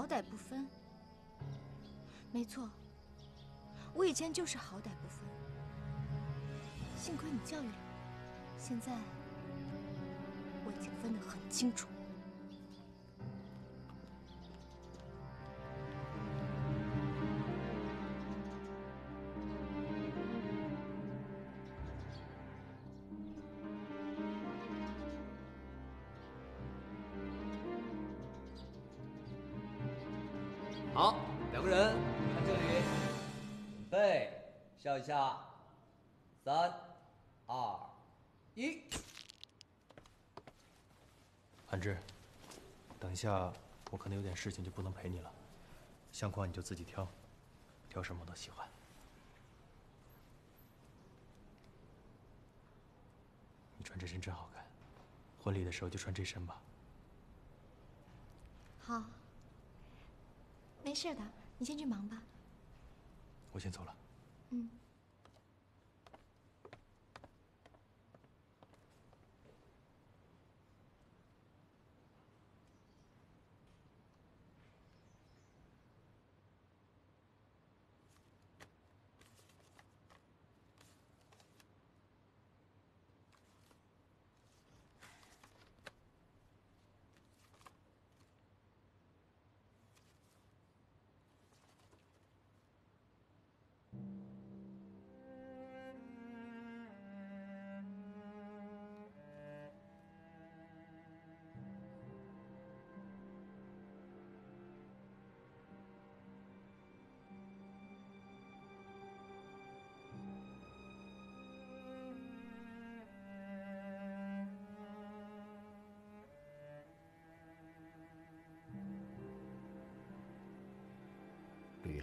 好歹不分。没错，我以前就是好歹不分。幸亏你教育了我，现在我已经分得很清楚。下我可能有点事情，就不能陪你了。相框你就自己挑，挑什么我都喜欢。你穿这身真好看，婚礼的时候就穿这身吧。好，没事的，你先去忙吧。我先走了。嗯。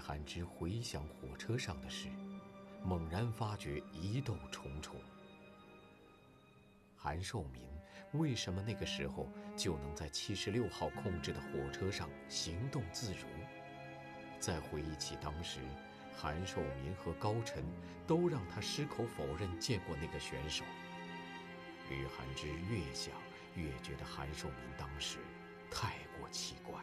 韩之回想火车上的事，猛然发觉疑窦重重。韩寿民为什么那个时候就能在七十六号控制的火车上行动自如？再回忆起当时，韩寿民和高晨都让他矢口否认见过那个选手。吕寒之越想越觉得韩寿民当时太过奇怪。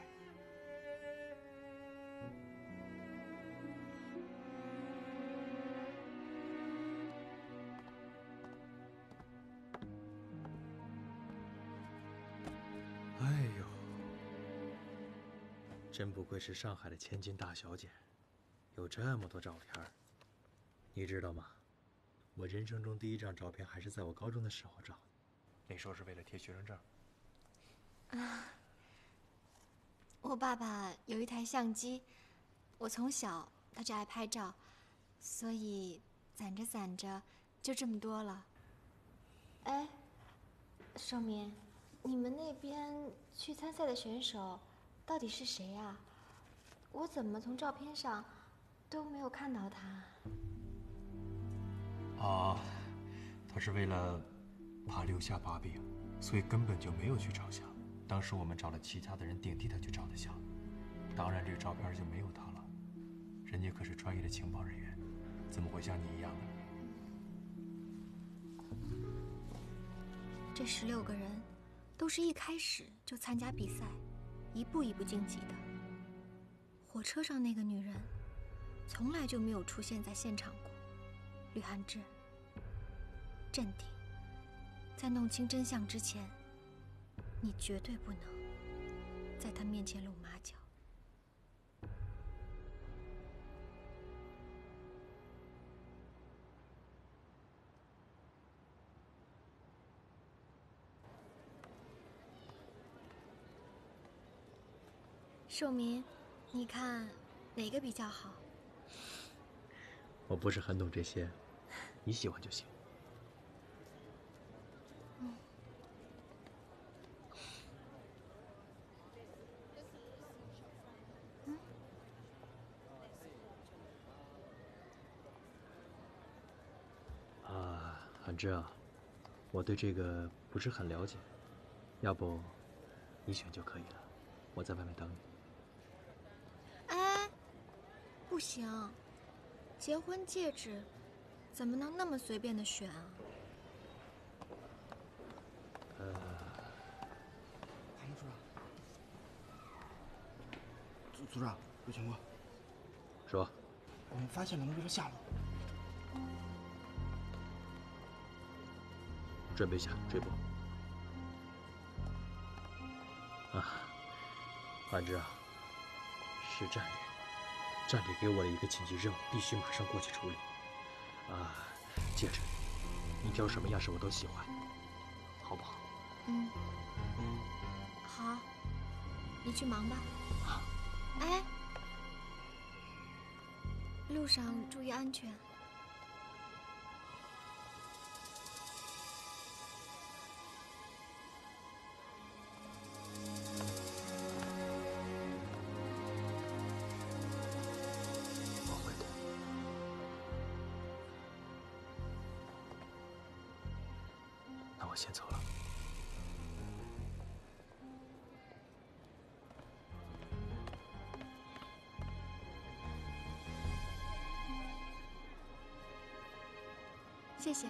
真不愧是上海的千金大小姐，有这么多照片。你知道吗？我人生中第一张照片还是在我高中的时候照的，那时候是为了贴学生证。啊，我爸爸有一台相机，我从小他就爱拍照，所以攒着攒着就这么多了。哎，少明，你们那边去参赛的选手到底是谁呀？我怎么从照片上都没有看到他？啊，他是为了怕留下把柄，所以根本就没有去照相。当时我们找了其他的人顶替他去照的相，当然这个照片就没有他了。人家可是专业的情报人员，怎么会像你一样呢？这十六个人都是一开始就参加比赛，一步一步晋级的。火车上那个女人，从来就没有出现在现场过。吕寒志，镇定，在弄清真相之前，你绝对不能在她面前露马脚。寿民，你看哪个比较好？我不是很懂这些，你喜欢就行。嗯。啊，韩之啊，我对这个不是很了解，要不你选就可以了，我在外面等你。哎，不行。结婚戒指怎么能那么随便的选啊？组长，有情况。说。我们发现了那个下落。准备下追捕。啊，韩之啊，是战里，战里给我了一个紧急任务，必须马上过去处理。啊，戒指，你挑什么样式我都喜欢，好不好？嗯，好，你去忙吧。啊，哎，路上注意安全。谢谢。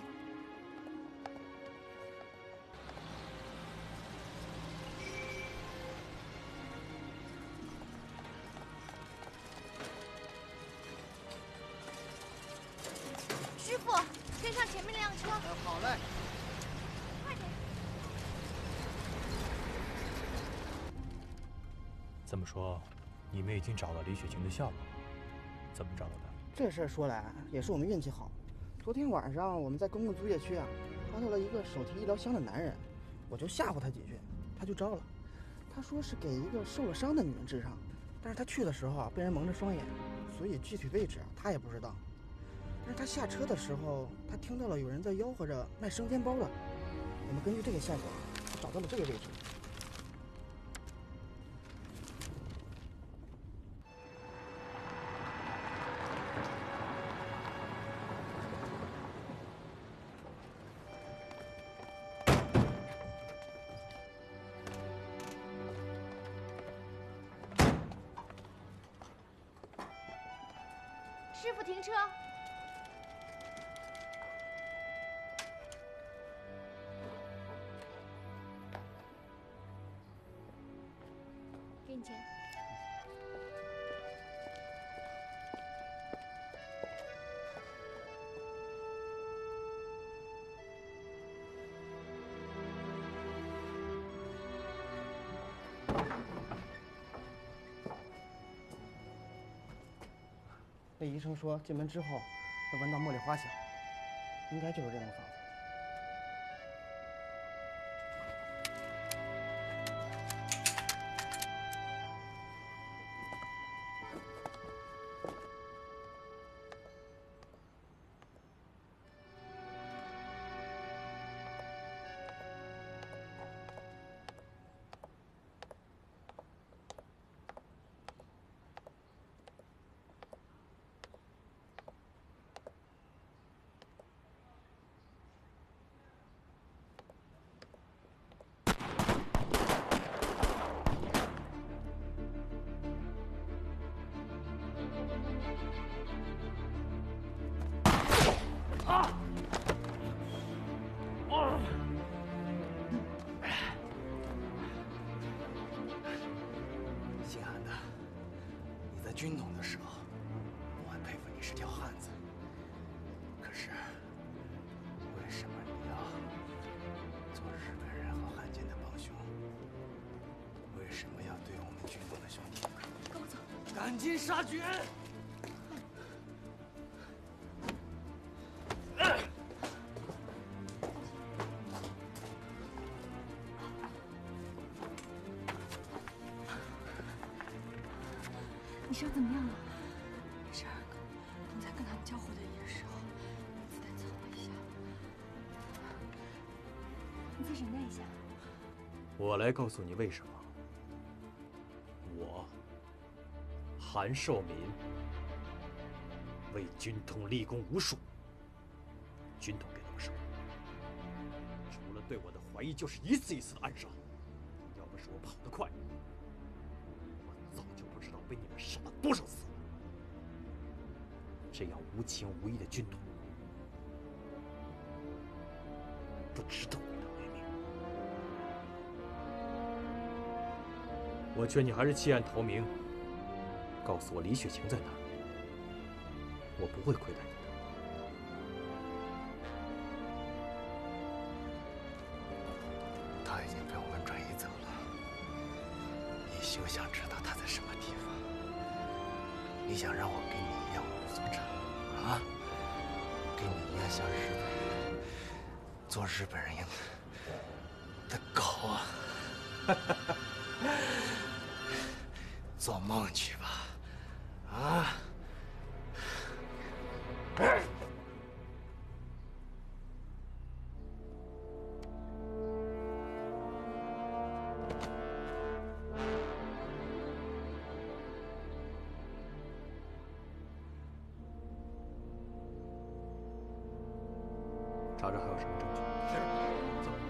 师傅，跟上前面那辆车。好嘞。快点这么说，你们已经找到李雪琴的下落，怎么找到的？这事儿说来也是我们运气好。昨天晚上我们在公共租界区啊，抓到了一个手提医疗箱的男人，我就吓唬他几句，他就招了。他说是给一个受了伤的女人治伤，但是他去的时候啊，被人蒙着双眼，所以具体位置啊他也不知道。但是他下车的时候，他听到了有人在吆喝着卖生煎包的。我们根据这个线索，找到了这个位置。停车！那医生说，进门之后会闻到茉莉花香，应该就是这栋房子。军统的时候，我还佩服你是条汉子。可是，为什么你要做日本人和汉奸的帮凶？为什么要对我们军统的兄弟跟我走，赶尽杀绝？再忍耐一下。我来告诉你为什么。我韩寿民为军统立功无数，军统给了我什么？除了对我的怀疑，就是一次一次的暗杀。要不是我跑得快，我早就不知道被你们杀了多少次。这样无情无义的军统，不值得我劝你还是弃暗投明，告诉我李雪晴在哪儿，我不会亏待你。查查还有什么证据。是，走。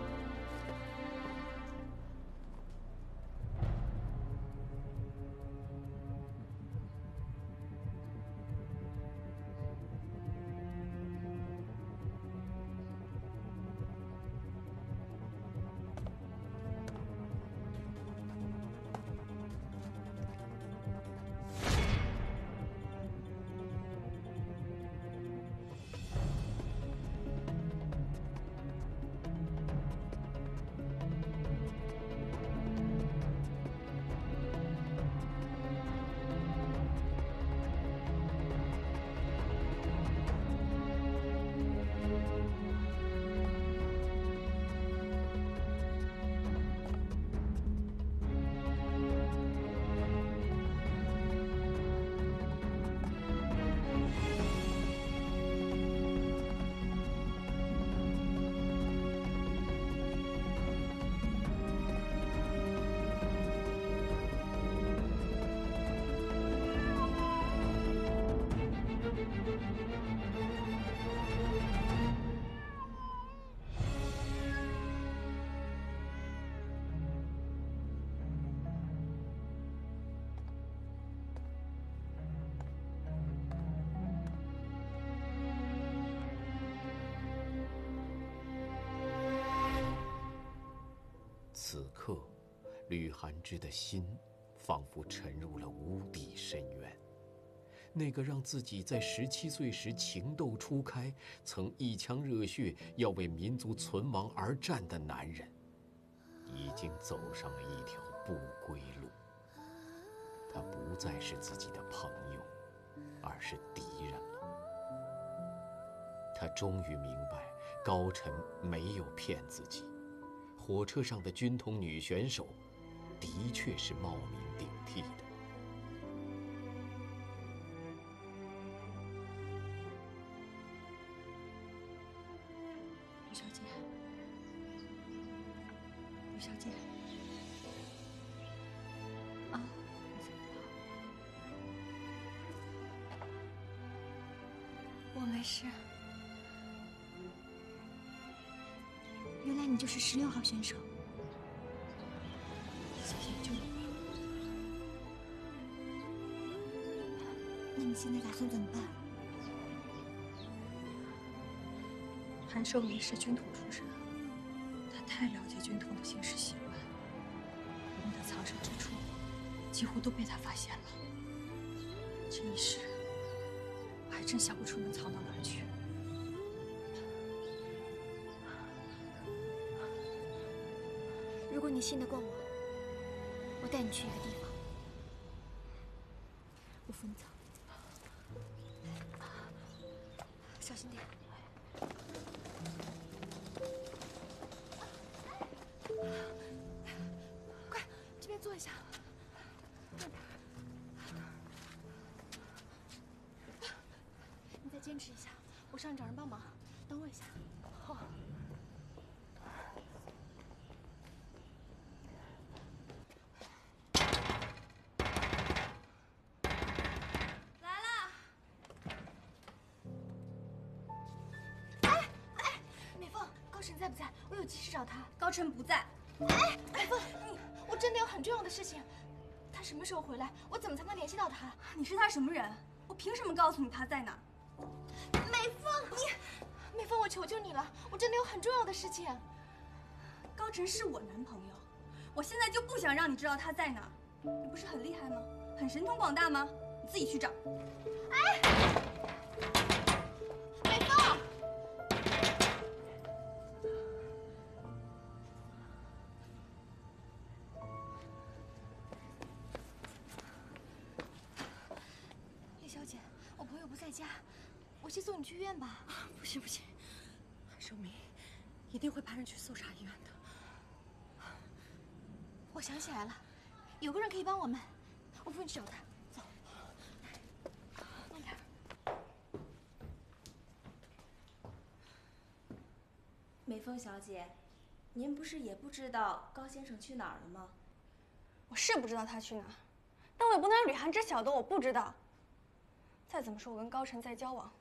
吕寒芝的心仿佛沉入了无底深渊。那个让自己在十七岁时情窦初开，曾一腔热血要为民族存亡而战的男人，已经走上了一条不归路。他不再是自己的朋友，而是敌人了。他终于明白，高晨没有骗自己。火车上的军统女选手，的确是冒名顶替的。吕小姐，吕小姐，啊，我没事。原来你就是十六号选手，你现在打算怎么办？韩寿明是军统出身，他太了解军统的行事习惯，我们的藏身之处几乎都被他发现了。这一时，我还真想不出能藏到哪儿去。如果你信得过我，我带你去一个地方。我扶你走在不在？我有急事找他。高晨不在。哎，美凤，你，我真的有很重要的事情。他什么时候回来？我怎么才能联系到他？你是他什么人？我凭什么告诉你他在哪？美凤，你，美凤，我求求你了，我真的有很重要的事情。高晨是我男朋友，我现在就不想让你知道他在哪。你不是很厉害吗？很神通广大吗？你自己去找。美院吧。不行不行，韩寿明一定会派人去搜查医院的。我想起来了，有个人可以帮我们，我扶你去找他。走，慢点。美凤小姐，您不是也不知道高先生去哪儿了吗？我是不知道他去哪儿，但我也不能让吕涵之晓得我不知道。再怎么说，我跟高晨在交往，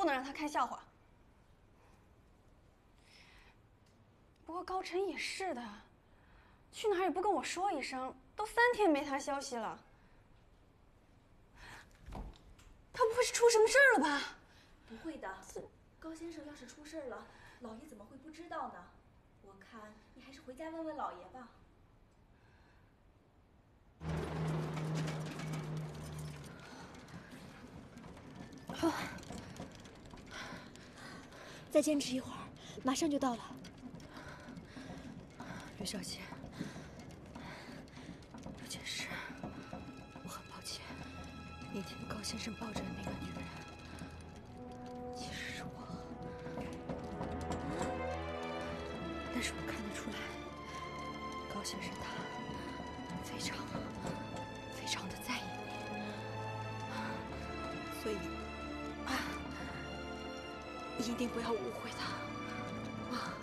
不能让他看笑话。不过高晨也是的，去哪儿也不跟我说一声，都三天没他消息了。他不会是出什么事儿了吧？不会的，高先生要是出事儿了，老爷怎么会不知道呢？我看你还是回家问问老爷吧。再坚持一会儿，马上就到了。吕小姐，有件事，我很抱歉。那天高先生抱着的那个女人，一定不要误会他啊。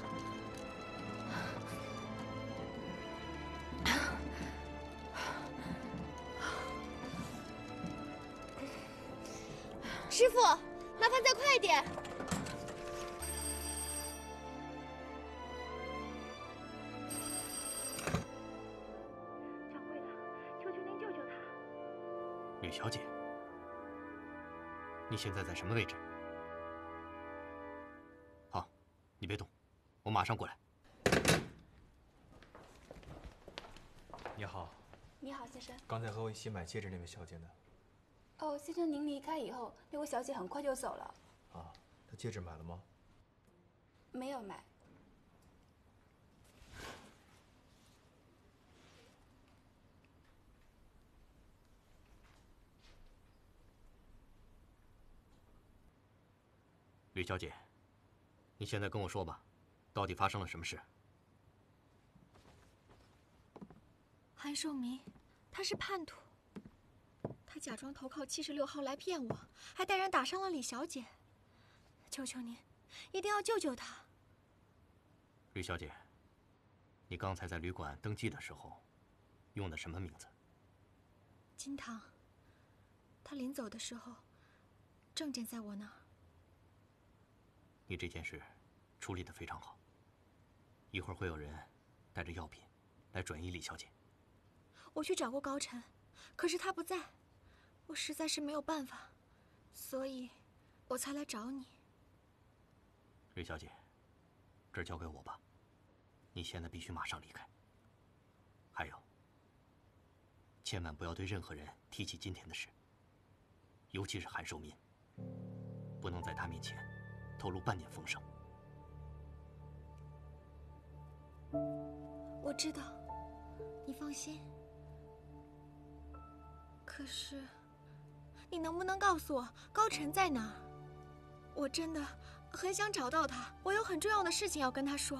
师傅，麻烦再快一点。掌柜的，求求您救救他！吕小姐，你现在在什么位置？马上过来。你好，你好，先生。刚才和我一起买戒指那位小姐呢？哦，先生，您离开以后，那位小姐很快就走了，啊，她戒指买了吗？没有买。吕小姐，你现在跟我说吧，到底发生了什么事？韩寿民，他是叛徒，他假装投靠七十六号来骗我，还带人打伤了李小姐。求求您，一定要救救他。吕小姐，你刚才在旅馆登记的时候，用的什么名字？金堂，他临走的时候，证件在我那儿。你这件事处理得非常好。一会儿会有人带着药品来转移李小姐。我去找过高晨，可是他不在，我实在是没有办法，所以，我才来找你。李小姐，这儿交给我吧。你现在必须马上离开。还有，千万不要对任何人提起今天的事，尤其是韩寿民，不能在他面前透露半点风声。我知道，你放心。可是，你能不能告诉我高晨在哪儿？我真的很想找到他，我有很重要的事情要跟他说。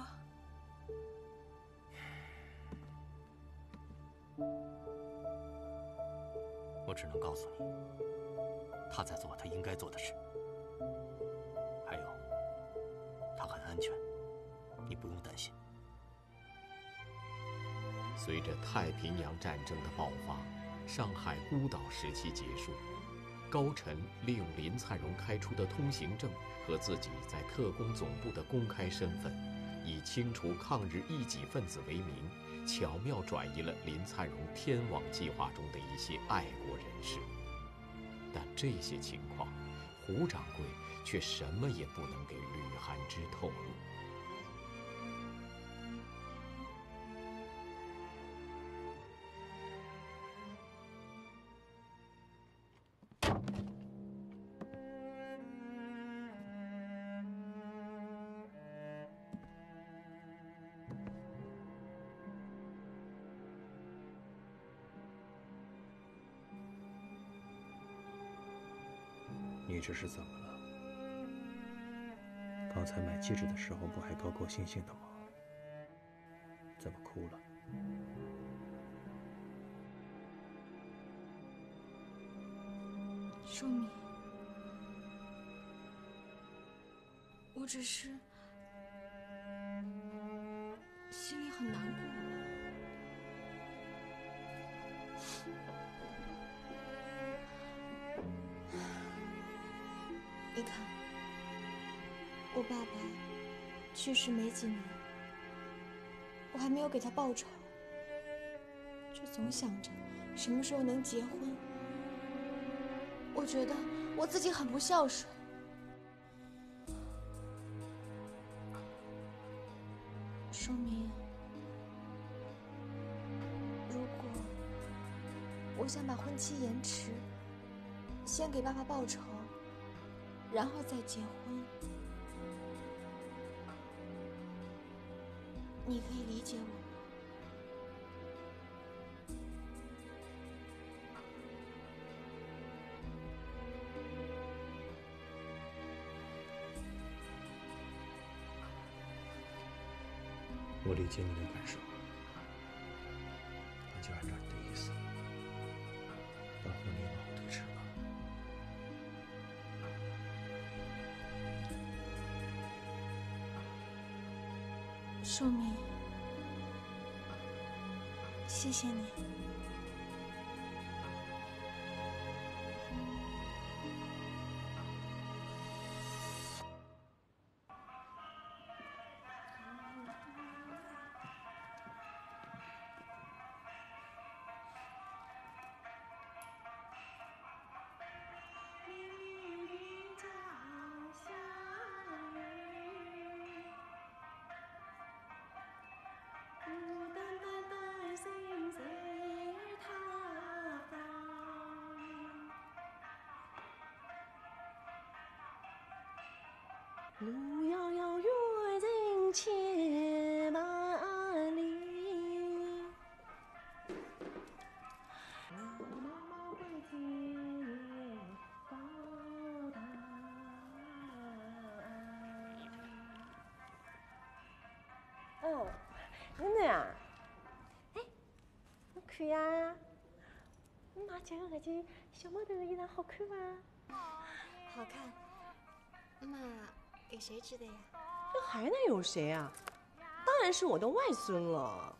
我只能告诉你，他在做他应该做的事。随着太平洋战争的爆发，上海孤岛时期结束，高晨利用林灿荣开出的通行证和自己在特工总部的公开身份，以清除抗日异己分子为名，巧妙转移了林灿荣天网计划中的一些爱国人士。但这些情况，胡掌柜却什么也不能给吕寒之透露。你这是怎么了？刚才买戒指的时候不还高高兴兴的吗？怎么哭了？说明，我只是去世没几年，我还没有给他报仇，就总想着什么时候能结婚。我觉得我自己很不孝顺。说明，如果我想把婚期延迟，先给爸爸报仇，然后再结婚，你可以理解我吗。我理解你的感受，谢谢你。路遥遥，远人千万里。哦，囡囡啊，哎，你看呀，你妈织的那件小毛头的衣裳好看吗？好看。妈，给谁织的呀？这还能有谁啊？当然是我的外孙了。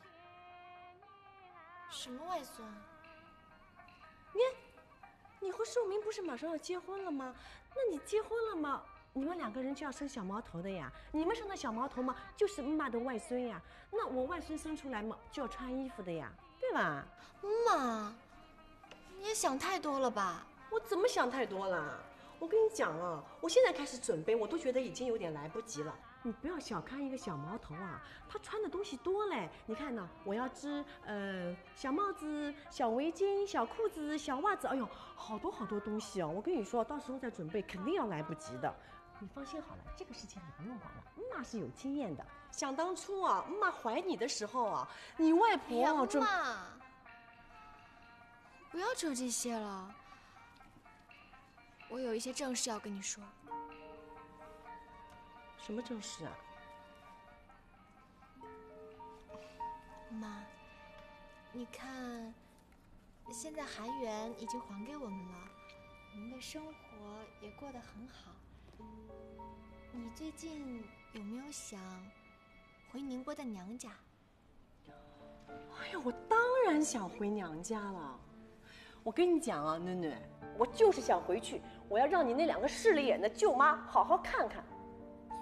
什么外孙？你，你和寿明不是马上要结婚了吗？那你结婚了吗？你们两个人就要生小毛头的呀。你们生的小毛头嘛，就是妈的外孙呀。那我外孙生出来嘛，就要穿衣服的呀，对吧？妈，你也想太多了吧？我怎么想太多了？我跟你讲啊，我现在开始准备，我都觉得已经有点来不及了。你不要小看一个小毛头啊，他穿的东西多嘞。你看呢，我要织呃小帽子、小围巾、小裤子、小袜子，哎呦，好多好多东西哦。我跟你说，到时候再准备肯定要来不及的。你放心好了，这个事情你不用管了，妈是有经验的。想当初啊，妈怀你的时候啊，你外婆哎准妈，不要扯这些了。我有一些正事要跟你说。什么正事啊？妈，你看，现在韩元已经还给我们了，我们的生活也过得很好。你最近有没有想回宁波的娘家？哎呀，我当然想回娘家了。我跟你讲啊，囡囡，我就是想回去，我要让你那两个势利眼的舅妈好好看看。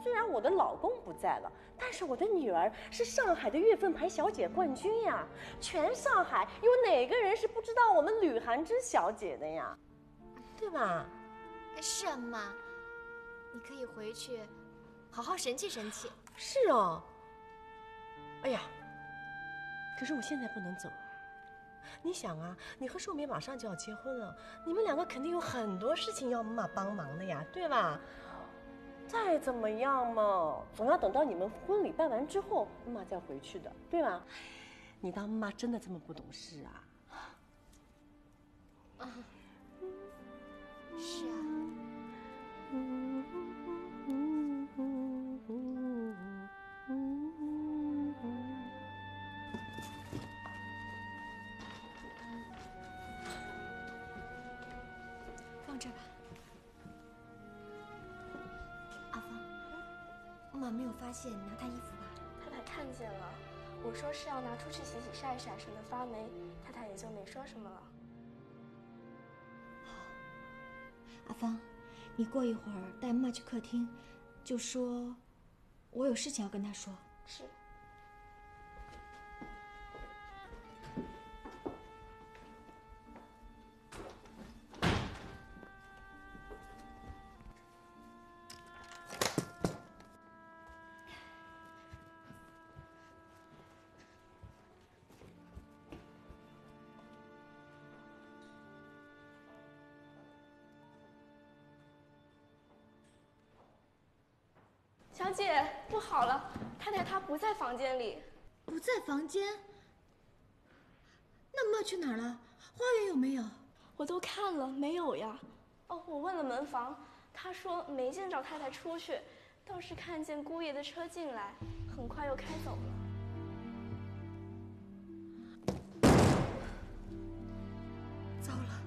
虽然我的老公不在了，但是我的女儿是上海的月份牌小姐冠军呀！全上海有哪个人是不知道我们吕寒芝小姐的呀？对吧？是啊，妈，你可以回去好好神气神气。是哦。哎呀，可是我现在不能走。你想啊，你和寿明马上就要结婚了，你们两个肯定有很多事情要妈妈帮忙的呀，对吧？再怎么样嘛，总要等到你们婚礼办完之后，妈妈再回去的，对吧？你当妈真的这么不懂事啊？啊，是啊。放这吧。阿芳，妈没有发现你拿她衣服吧？太太看见了，我说是要拿出去洗洗晒晒，省得发霉，太太也就没说什么了。好阿芳，你过一会儿带妈去客厅，就说我有事情要跟她说。是。好了，太太她不在房间里。不在房间？那妈去哪儿了？花园有没有？我都看了，没有呀。哦，我问了门房，他说没见着太太出去，倒是看见姑爷的车进来，很快又开走了。糟了，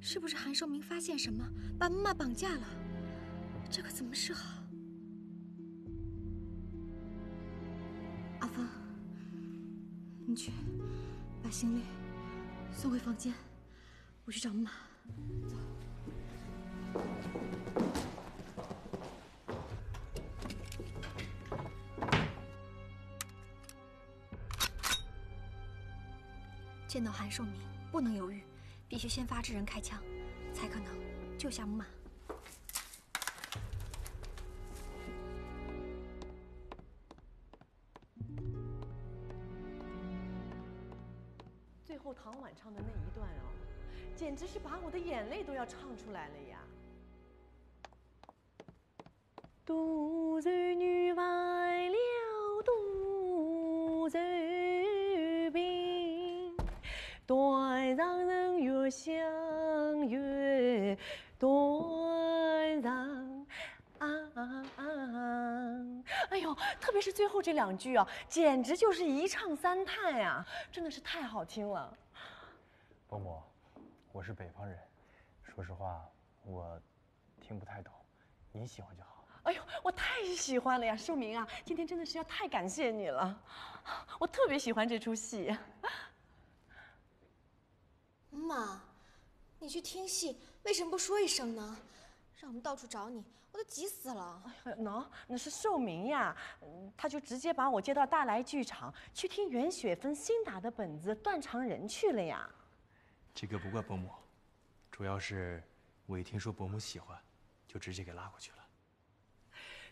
是不是韩寿明发现什么，把妈妈绑架了？这可怎么是好？阿芳，你去把行李送回房间，我去找妈妈。走。见到韩寿明，不能犹豫，必须先发制人开枪，才可能救下木马。眼泪都要唱出来了呀！独自女外了独自病，断肠人越想越，断肠啊！哎呦，特别是最后这两句啊，简直就是一唱三叹呀，真的是太好听了。伯母，我是北方人，说实话，我听不太懂，你喜欢就好。哎呦，我太喜欢了呀！寿明啊，今天真的是要太感谢你了，我特别喜欢这出戏。妈，你去听戏，为什么不说一声呢？让我们到处找你，我都急死了。哎呀，喏，那是寿明呀，嗯他就直接把我接到大来剧场去听袁雪芬新打的本子《断肠人》去了呀。这个不怪伯母，主要是我一听说伯母喜欢，就直接给拉过去了。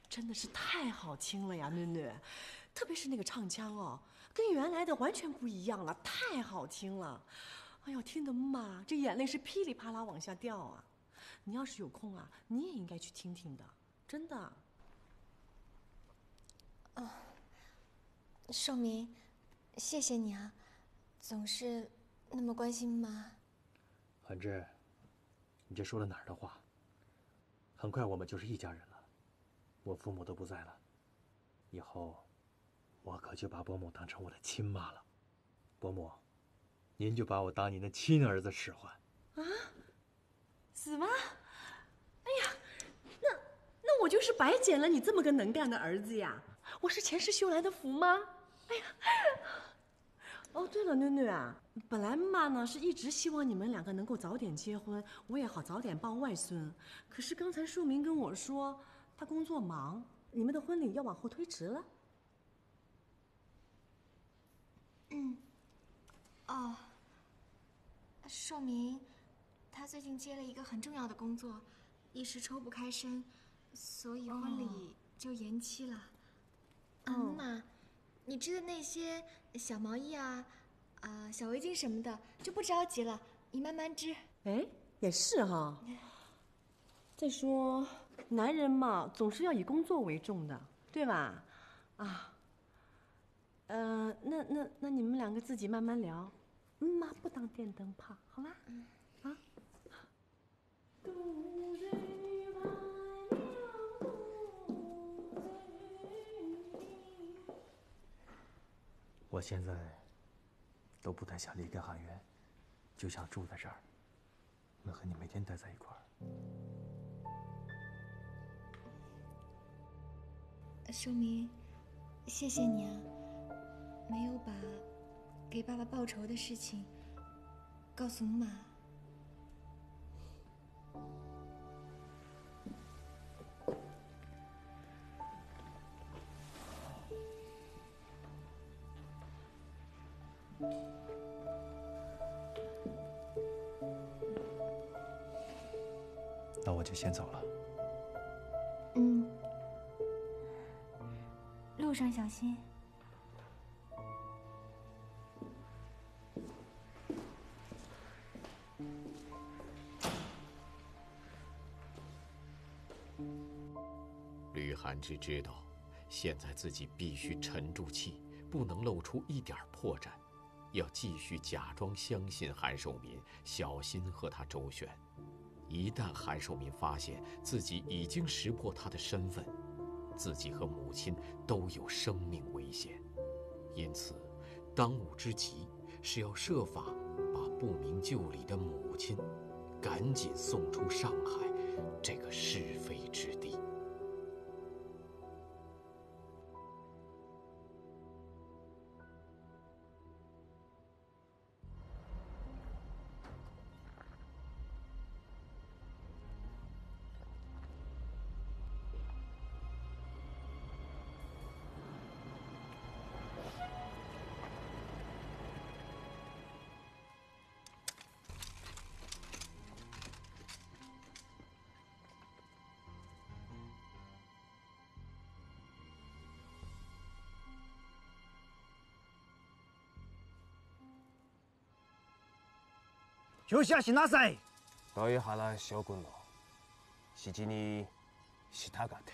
真的是太好听了呀，囡囡，特别是那个唱腔哦，跟原来的完全不一样了，太好听了。哎呦，听得妈这眼泪是噼里啪啦往下掉啊！你要是有空啊，你也应该去听听的，真的。寿明，谢谢你啊，总是那么关心妈。韩志，你这说了哪儿的话？很快我们就是一家人了，我父母都不在了，以后我可就把伯母当成我的亲妈了。伯母，您就把我当您的亲儿子使唤。啊？是吗？哎呀，那那我就是白捡了你这么个能干的儿子呀！我是前世修来的福吗？哎呀，哦，对了，囡囡啊，本来妈呢是一直希望你们两个能够早点结婚，我也好早点抱外孙。可是刚才树明跟我说，他工作忙，你们的婚礼要往后推迟了。嗯，哦，寿明，他最近接了一个很重要的工作，一时抽不开身，所以婚礼就延期了。嗯妈，你织的那些小毛衣啊，啊，小围巾什么的就不着急了，你慢慢织。哎，也是哈。再说，男人嘛，总是要以工作为重的，对吧？啊。呃，那那那你们两个自己慢慢聊，妈不当电灯泡，好吧？啊。我现在。都不太想离开汉源，就想住在这儿，能和你每天待在一块儿。寿明，谢谢你啊，没有把给爸爸报仇的事情告诉妈那我就先走了。嗯，路上小心。吕寒芝知道，现在自己必须沉住气，不能露出一点破绽，要继续假装相信韩寿民，小心和他周旋。一旦韩寿民发现自己已经识破他的身份，自己和母亲都有生命危险。因此，当务之急是要设法把不明就里的母亲赶紧送出上海这个是非之地。急車しなさい。豊原将軍の。指示に従って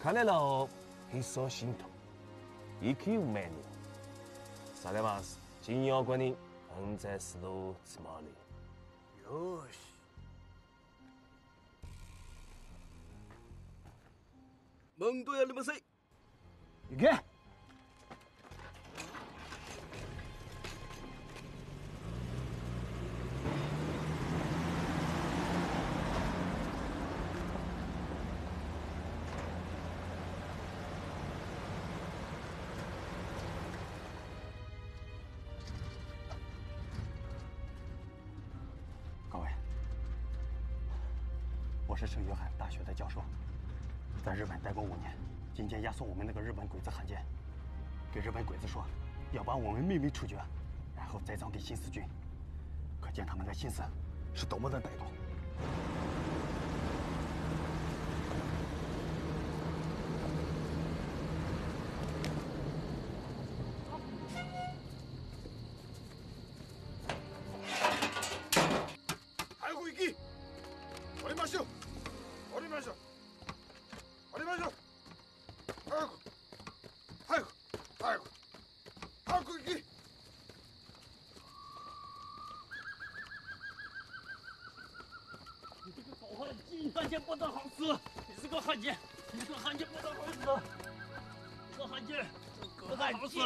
彼らを必走信徒生き埋めにされます。信用後に反省するつもり。よし。問答やりません。行け。鬼子汉奸，给日本鬼子说要把我们秘密处决，然后栽赃给新四军。可见他们的心思是多么的歹毒。汉奸，汉奸不得好死！你是个汉奸，你是个汉奸不得好死！你个汉奸，不得好死！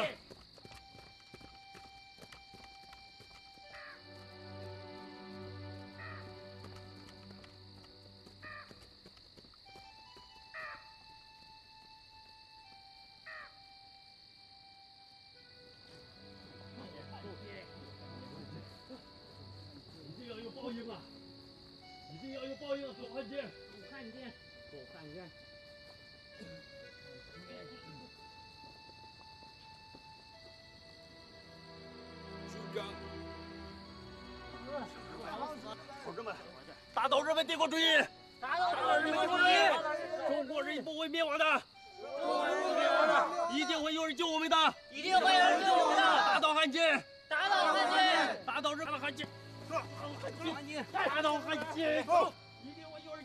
打倒日本帝国主义！打倒日本帝国主义！中国人不会灭亡的！中国人不会灭亡的！一定会有人救我们的！一定会有人救我们的！打倒汉奸！打倒汉奸！打倒日本汉奸！打倒汉奸！打倒汉奸！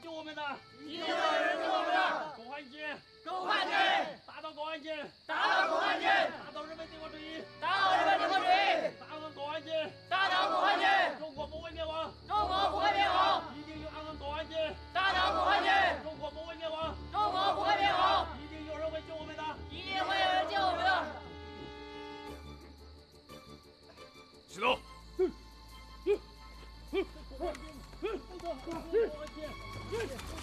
救我们的一定会有人救我们的狗汉奸狗汉奸打倒狗汉奸打倒狗汉奸打倒日本帝国主义！打倒日本帝国主义！打倒狗汉奸打倒狗汉奸中国不会灭亡！中国不会灭亡！一定有安稳狗汉奸打倒狗汉奸中国不会灭亡！中国不会灭亡！一定有人会救我们的一定会有人救我们的许诺 Let's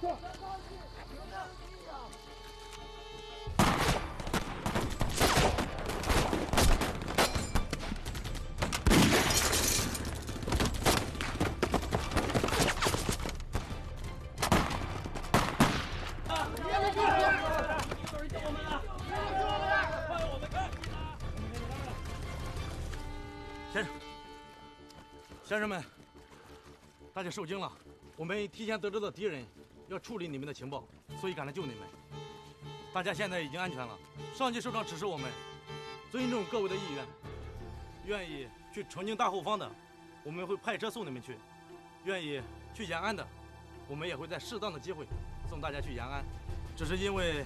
go! 先生们，大家受惊了。我们提前得知的敌人要处理你们的情报，所以赶来救你们。大家现在已经安全了。上级首长指示我们尊重各位的意愿，愿意去重庆大后方的，我们会派车送你们去；愿意去延安的，我们也会在适当的机会送大家去延安。只是因为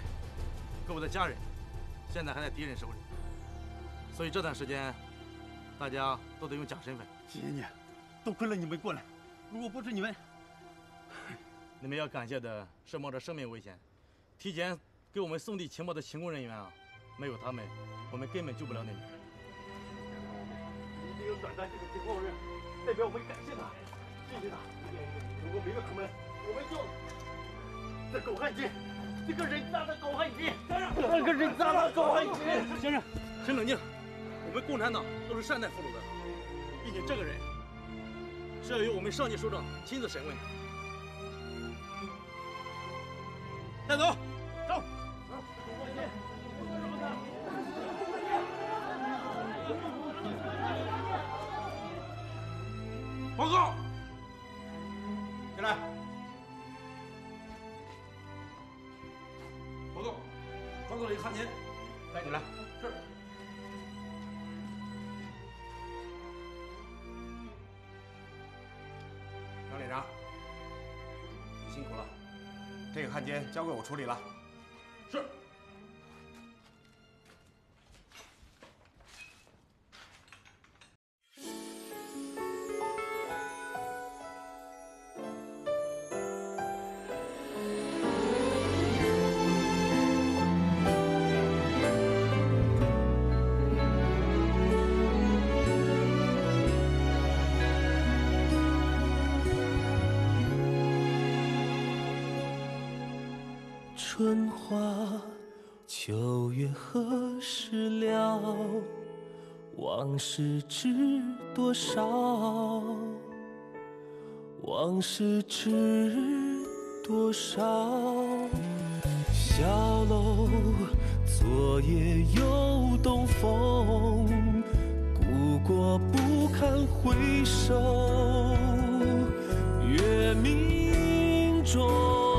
各位的家人现在还在敌人手里，所以这段时间大家都得用假身份。谢谢你，多亏了你们过来，如果不是你们，你们要感谢的是冒着生命危险，提前给我们送递情报的勤工人员啊！没有他们，我们根本救不了你们。一定要转达这个情报人，代表我们感谢他，谢谢他。如果没有他们，我们就这狗汉奸，这个人渣的狗汉奸，这个人渣的狗汉奸。先生，请冷静，我们共产党都是善待俘虏的，并且这个人是要由我们上级首长亲自审问。带走，走。报告，进来。报告，抓到了一个汉奸，带进来。是。汉奸交给我处理了。是。事知多少？往事知多少？小楼昨夜又东风，故国不堪回首，月明中。